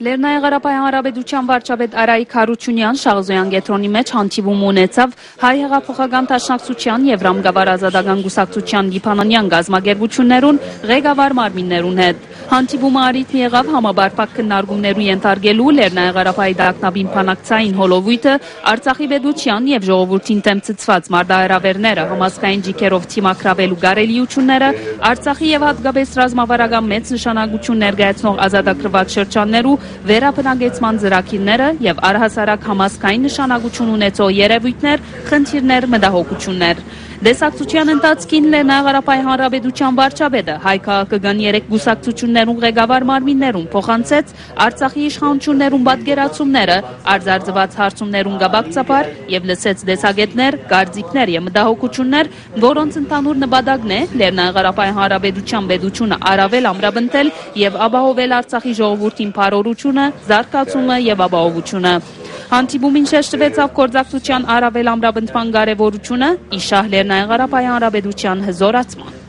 Լեռնային Ղարաբաղի Հանրապետության վարչապետ Արայիկ Հարությունյան Շահազոյան գետրոնի մեջ հանդիպում ունեցավ հայ հեղափոխական դաշնակցության եւ Ռամգավար ազատական գուսակցության Լիբանանյան գազագերբություններուն ղեկավար մարմիններուն հետ։ Հանդիպումը արիթմի եղավ համաբարփակ քննարկումներու ենթարկելու Լեռնային Ղարաբաղի դակնաբին փանակցային հոլովույթը Արցախի պետության եւ ժողովրդին դեմ ցծված մարտահրավերները համասկային ջիքերով թիմակրավելու գարելիությունները Արցախի եւ հատկապես ռազմավարական մեծ նշանակություն ներկայացնող ազատագրված շրջաններու վերաբնակեցման ծրագիրները եւ առհասարակ համասկային նշանակություն ունեցող երևույթներ, խնդիրներ, մտահոգություններ։ Դեսակցության ընթացքին Լեռնային Ղարաբաղի Հանրապետության վարչապետը հայ քաղաքական երեք գուսակցություններուն ղեկավար մարմիններուն փոխանցեց Արցախի իշխանություններուն պատկերացումները արձարծված հարցումներուն գաբակցաբար եւ լսեց դեսագետներ, կարծիքներ եւ մտահոգություններ, որոնց ընդհանուր նպատակն է Լեռնային Ղարաբաղի Հանրապետության պետությունը առավել ամրապնդել եւ ապահովել Արցախի ժողովրդին բարօրությունը, զարգացումը եւ ապահովությունը։ Հանդիպումին շեշտվեցավ կորձակցության առավել ամրապնդման կարևորությունը՝ Իշահ Լեռնային Ղարաբաղի Հանրապետության հզորացման։